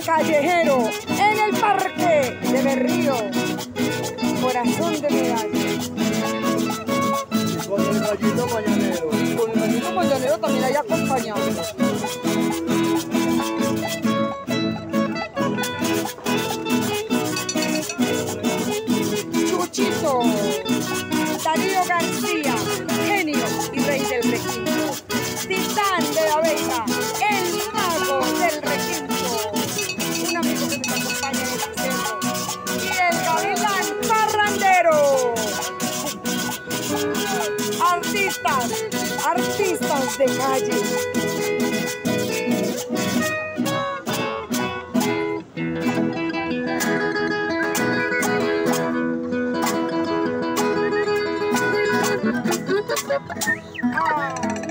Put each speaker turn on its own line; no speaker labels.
callejero en el parque de Berrío. Corazón de medalla.
Y con el gallito mañanero.
Con el gallito mañanero también hay acompañado. Chuchito, Darío García, artistas, artistas de calle. Oh.